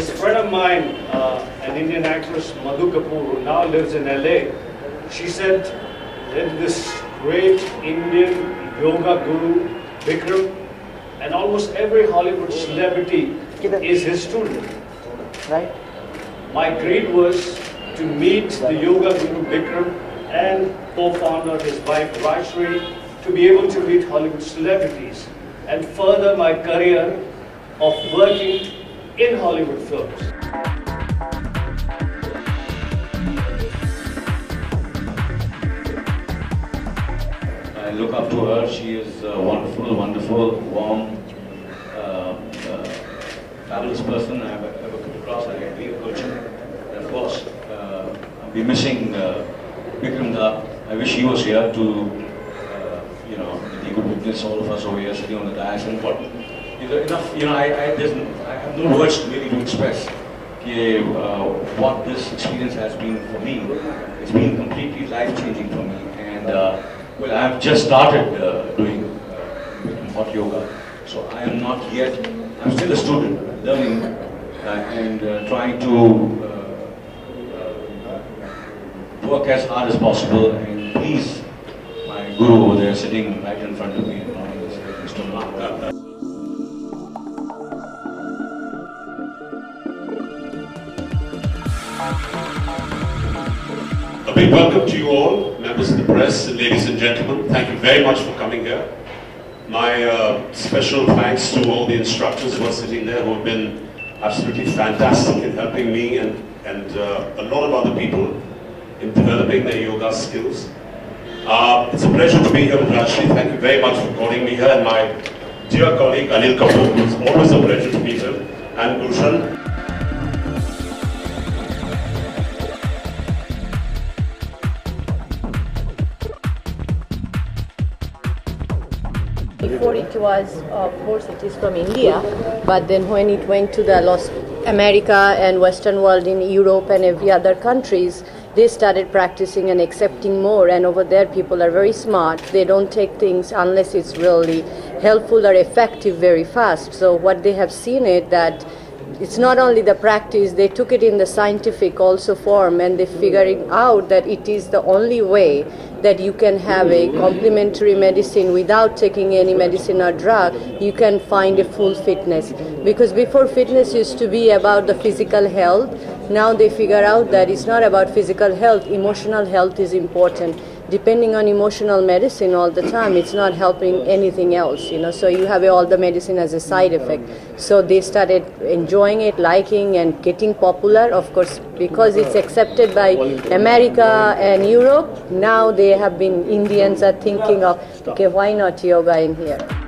of mine, uh, an Indian actress, Madhu Kapoor, who now lives in LA, she said that this great Indian yoga guru, Bikram, and almost every Hollywood celebrity is his student. right? My greed was to meet the yoga guru Bikram and co-founder, his wife Rajshri, to be able to meet Hollywood celebrities and further my career of working in Hollywood films. I look up to her. She is a wonderful, wonderful, warm, uh, uh, fabulous person I've ever come across. I agree with. And of course, uh, I'll be missing uh, Bikram. I wish he was here to, uh, you know, he could witness all of us over here sitting on the dais and what. Enough, you know, I, I, I have no words really to express uh, what this experience has been for me. It's been completely life-changing for me. And uh, well, I have just started uh, doing uh, hot yoga, so I am not yet. I'm still a student, learning uh, and uh, trying to work as hard as possible and please my guru over there sitting right in front of me, A big welcome to you all, members of the press, and ladies and gentlemen. Thank you very much for coming here. My uh, special thanks to all the instructors who are sitting there who have been absolutely fantastic in helping me and, and uh, a lot of other people in developing their yoga skills. Uh, it's a pleasure to be here with Rajshri. Thank you very much for calling me here. And my dear colleague Anil Kapoor, it's always a pleasure to be him. And Gulshan. Was, of course, it is from India, but then when it went to the Los America and Western world in Europe and every other countries, they started practicing and accepting more. And over there, people are very smart. They don't take things unless it's really helpful or effective very fast. So what they have seen it that it's not only the practice they took it in the scientific also form and they figuring out that it is the only way that you can have a complementary medicine without taking any medicine or drug you can find a full fitness. Because before fitness used to be about the physical health now they figure out that it's not about physical health emotional health is important depending on emotional medicine all the time it's not helping anything else you know? So you have all the medicine as a side effect. So they started enjoying it liking and getting popular. Of course because it's accepted by america and europe now they have been indians are thinking of okay why not yoga in here